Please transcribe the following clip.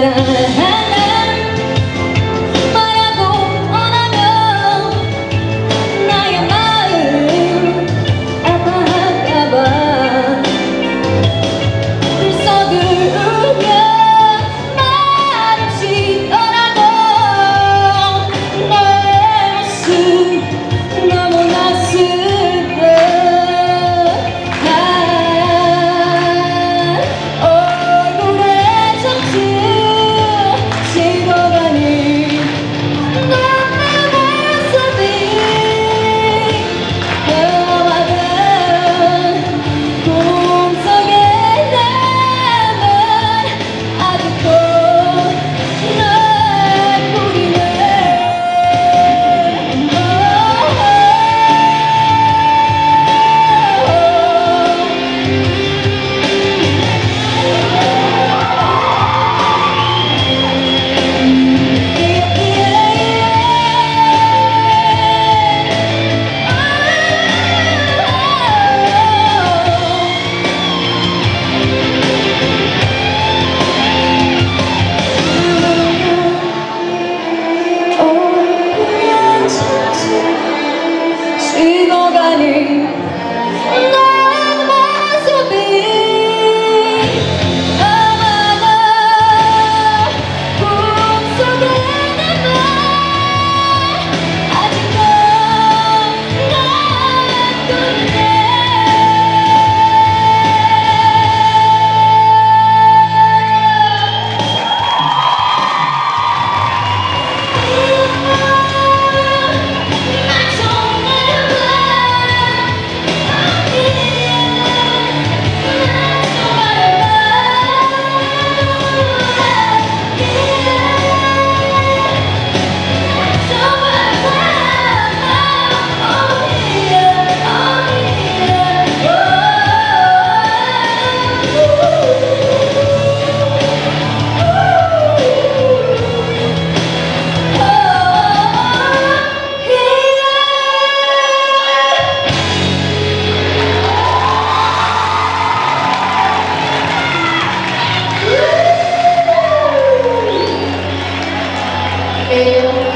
da da Deus.